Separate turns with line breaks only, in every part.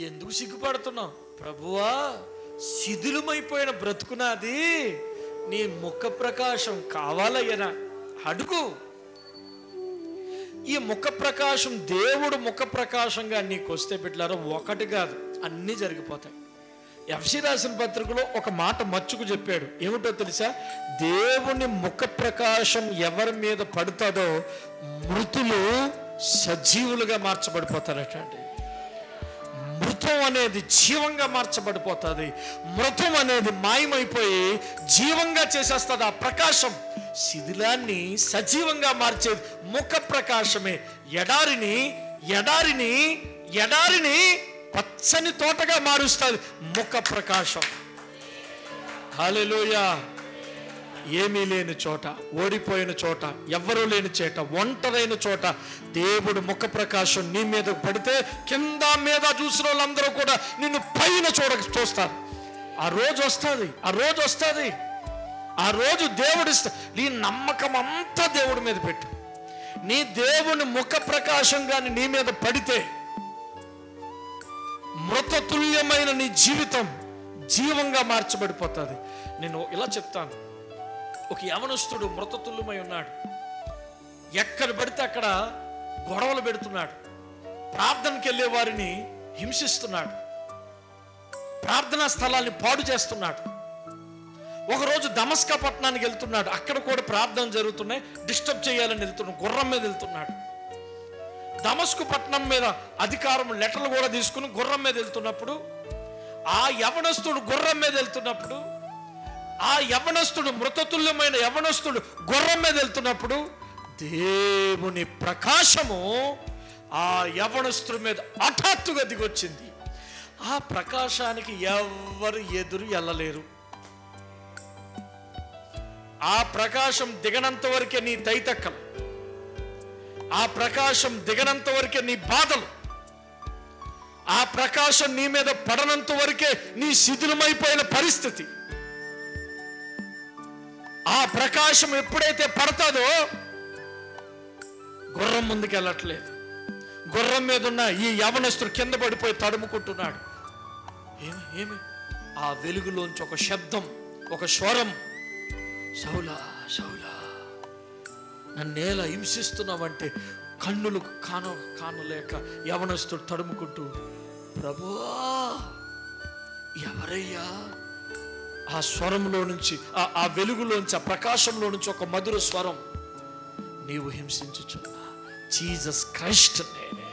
ఎందుకు సిగ్గుపడుతున్నావు? ప్రభువా శిథిలమైపోయిన బ్రతుకునాది. నీ ముఖ ప్రకాశం కావాలయ్యనా? అడుగు. ఈ ముఖ ప్రకాశం దేవుడు ముఖ ప్రకాశంగా నీకు వస్తే పెట్టారో ఒకటి కాదు అన్నీ జరిగిపోతాయి. ఎఫ్సి రాసిన పత్రికలో ఒక మాట మచ్చుకు చెప్పాడు. ఏమిటో తెలుసా? దేవుని ముఖ ప్రకాశం ఎవరి మీద పడుతుందో మృతులు సజీవులుగా మార్చబడిపోతారట అండి. మృతం అనేది జీవంగా మార్చబడిపోతుంది. మృతం అనేది మాయమైపోయి జీవంగా చేసేస్తుంది ఆ ప్రకాశం. శిథిలాన్ని సజీవంగా మార్చేది ముఖ ప్రకాశమే. ఎడారిని ఎడారిని ఎడారిని పచ్చని తోటగా మారుస్తుంది ముఖ ప్రకాశం. హల్లెలూయా. ఏమీ లేని చోట ఓడిపోయిన చోట ఎవ్వరూ లేని చోట ఒంటరైన చోట దేవుడు ముఖ ప్రకాశం నీ మీద పడితే కింద మీద చూసిన వాళ్ళందరూ కూడా నిన్ను పైన చూడ చూస్తారు. ఆ రోజు వస్తుంది ఆ రోజు వస్తుంది. ఆ రోజు దేవుడు నీ నమ్మకం అంతా దేవుడి మీద పెట్టు. నీ దేవుని ముఖ ప్రకాశం కానీ నీ మీద పడితే మృతతుల్యమైన నీ జీవితం జీవంగా మార్చబడిపోతుంది. నేను ఇలా చెప్తాను. ఒక యవనస్తుడు మృతతుల్యమై ఉన్నాడు. ఎక్కడ పడితే అక్కడ గొడవలు పెడుతున్నాడు. ప్రార్థనకి వెళ్ళే వారిని హింసిస్తున్నాడు. ప్రార్థనా స్థలాన్ని పాడు చేస్తున్నాడు. ఒకరోజు దమస్కా పట్టణానికి వెళ్తున్నాడు. అక్కడ కూడా ప్రార్థన జరుగుతున్నాయి. డిస్టర్బ్ చేయాలని వెళ్తున్నాడు. గుర్రం మీద వెళ్తున్నాడు. దమస్కు పట్టణం మీద అధికారం లెటర్లు కూడా తీసుకుని గుర్రం మీద వెళ్తున్నప్పుడు ఆ యవనస్తుడు గుర్రం మీద వెళ్తున్నప్పుడు ఆ యవనస్తుడు మృతతుల్యమైన యవనస్తుడు గుర్రం మీద వెళ్తున్నప్పుడు దేవుని ప్రకాశము ఆ యవనస్తుడి మీద హఠాత్తుగా దిగొచ్చింది. ఆ ప్రకాశానికి ఎవరు ఎదురు వెళ్ళలేరు ఆ ప్రకాశం దిగనంత వరకే నీ తైతక్కలు. ఆ ప్రకాశం దిగనంత వరకే నీ బాధలు. ఆ ప్రకాశం నీ మీద పడనంత వరకే నీ శిథిలమైపోయిన పరిస్థితి. ప్రకాశం ఎప్పుడైతే పడతాదో గుర్రం ముందుకు వెళ్ళట్లేదు గుర్రం మీద ఉన్న ఈ యవనస్తుడు కింద పడిపోయి తడుముకుంటున్నాడు. ఏమి ఏమి? ఆ వెలుగులోంచి ఒక శబ్దం ఒక స్వరం. సౌలా సౌలా నన్నేలా హింసిస్తున్నావంటే కన్నులు కాన కానలేక యవనస్తుడు తడుముకుంటూ ప్రభువా ఎవరయ్యా? ఆ స్వరంలో నుంచి ఆ ఆ వెలుగులోంచి ఆ ప్రకాశంలో నుంచి ఒక మధుర స్వరం. నీవు హింసించుచున్నా జీసస్ క్రైస్ట్ నేనే.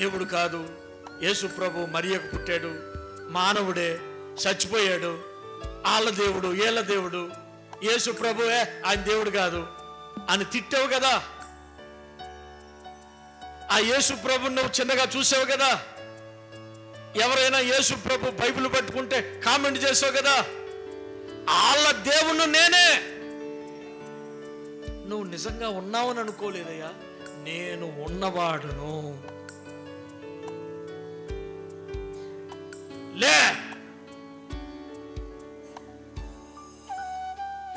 దేవుడు కాదు యేసు ప్రభు మరియకు పుట్టాడు మానవుడే చచ్చిపోయాడు వాళ్ళ దేవుడు ఏళ్ళ దేవుడు. యేసు ప్రభువే ఆయన దేవుడు కాదు. అని తిట్టావు కదా. ఆ యేసు ప్రభుని నువ్వు చిన్నగా చూసావు కదా. ఎవరైనా యేసు ప్రభు బైబిల్ పట్టుకుంటే కామెంట్ చేసావు కదా? వాళ్ళ దేవుణ్ణి నేనే. నువ్వు నిజంగా ఉన్నావని అనుకోలేదయ్యా. నేను ఉన్నవాడును. లే.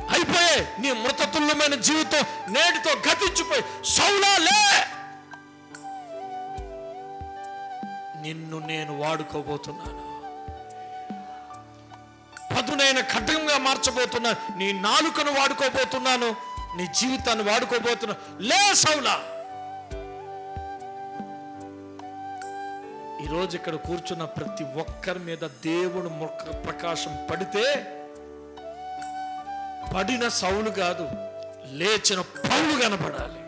అయిపోయే. నీ మృతతుల్యమైన జీవితం నేటితో గతించిపోయి సౌలా వాడుకోబోతున్నాను. పదునైన ఖడ్గంగా మార్చబోతున్నాను నీ నాలుకను వాడుకోబోతున్నాను నీ జీవితాన్ని వాడుకోబోతున్నా లే సౌలా! ఈరోజు ఇక్కడ కూర్చున్న ప్రతి ఒక్కరి మీద దేవుడు మొక్క ప్రకాశం పడితే పడిన సౌలు కాదు లేచిన పౌలు కనపడాలి.